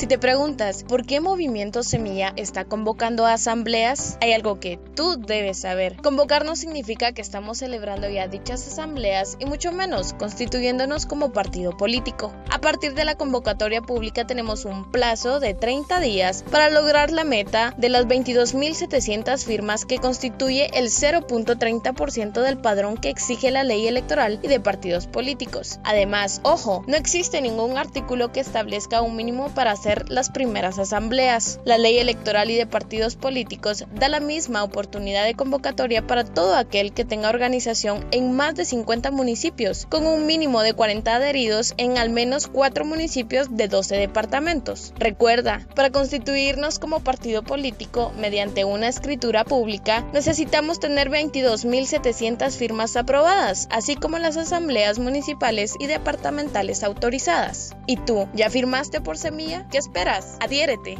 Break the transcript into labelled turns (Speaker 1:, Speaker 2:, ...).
Speaker 1: Si te preguntas por qué Movimiento Semilla está convocando a asambleas, hay algo que tú debes saber. Convocar no significa que estamos celebrando ya dichas asambleas y mucho menos constituyéndonos como partido político. A partir de la convocatoria pública tenemos un plazo de 30 días para lograr la meta de las 22.700 firmas que constituye el 0.30% del padrón que exige la ley electoral y de partidos políticos. Además, ojo, no existe ningún artículo que establezca un mínimo para hacer las primeras asambleas. La ley electoral y de partidos políticos da la misma oportunidad de convocatoria para todo aquel que tenga organización en más de 50 municipios, con un mínimo de 40 adheridos en al menos 4 municipios de 12 departamentos. Recuerda, para constituirnos como partido político mediante una escritura pública, necesitamos tener 22.700 firmas aprobadas, así como las asambleas municipales y departamentales autorizadas. ¿Y tú, ya firmaste por semilla? ¿Qué esperas? Adhiérete.